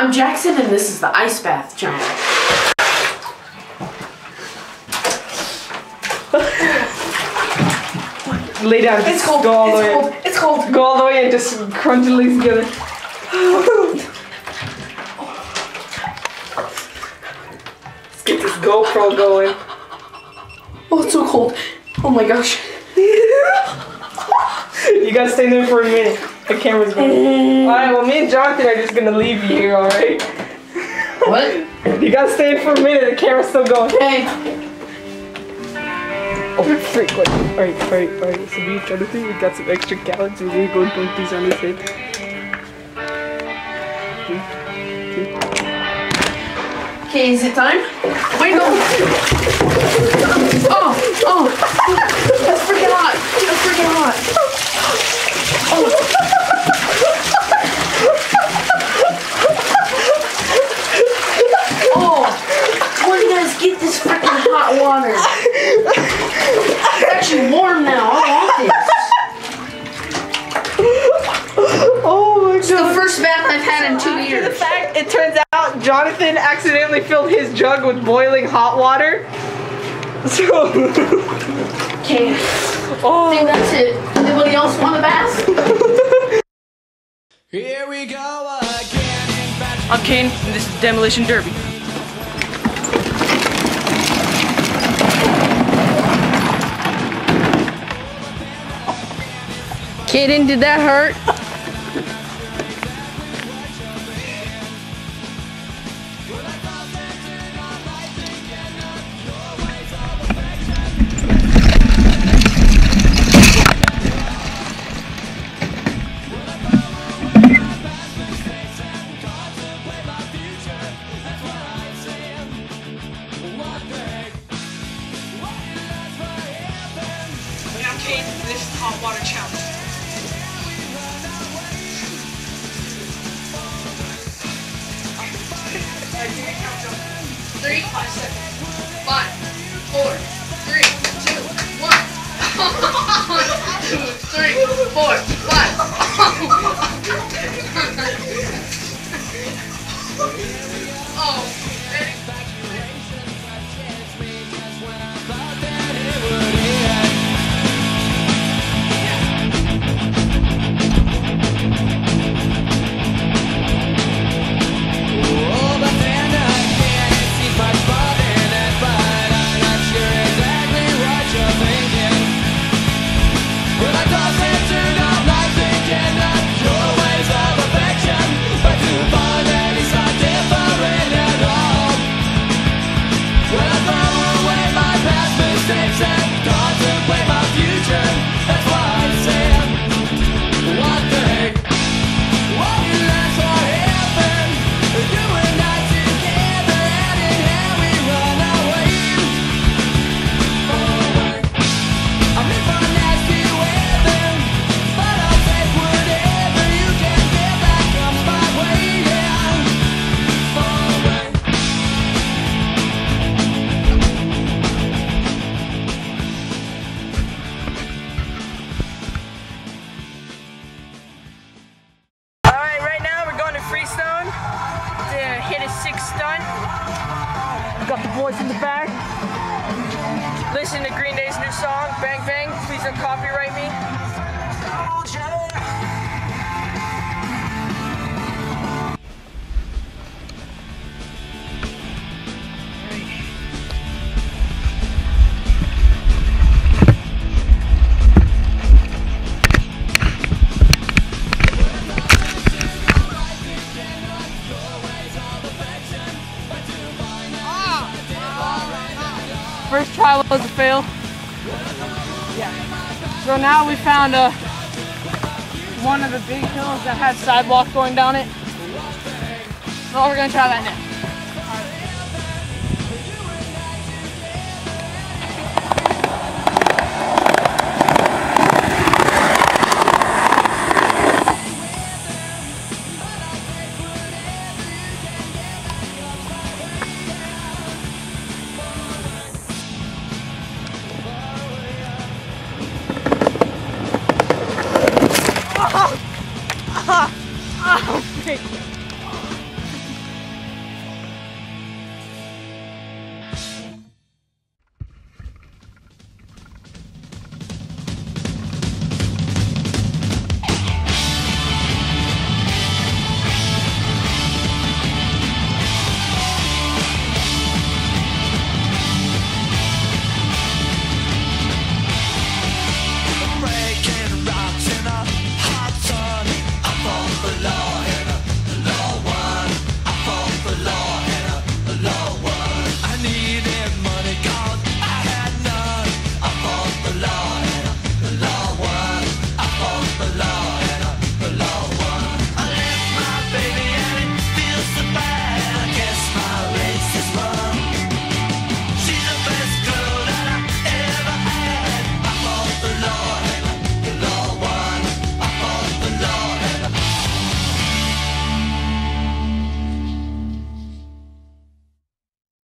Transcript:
I'm Jackson, and this is the ice bath giant. Lay down. It's cold. Go all the It's way. cold. It's cold. Go all the way and just crunch the legs together. Let's get this GoPro going. Oh, it's so cold. Oh my gosh. You gotta stay there for a minute. The camera's going. Alright, well, me and Jonathan are just gonna leave you here, alright? What? You gotta stay in for a minute. The camera's still going. Hey. Oh, freak. What? Alright, alright, alright. So, me and Jonathan, we got some extra gallons. We're gonna go dunk these on his head. Okay, is it time? Wait, no. Oh, oh. That's freaking hot. It turns out Jonathan accidentally filled his jug with boiling hot water. So, Okay, I oh, think that's it. Anybody else want a bath? Here we go again. I'm Kane, and this is Demolition Derby. Kaden, did that hurt? Hot water challenge. Three, five seconds. Five, four, three, two, one. Two, three, four, five. Six stunt. We got the boys in the back. Listen to Green Day's new song, Bang Bang. Please don't copyright me. First try was a fail. Yeah. So now we found uh, one of the big hills that had sidewalk going down it. So we're gonna try that next. Oh,